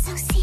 so see.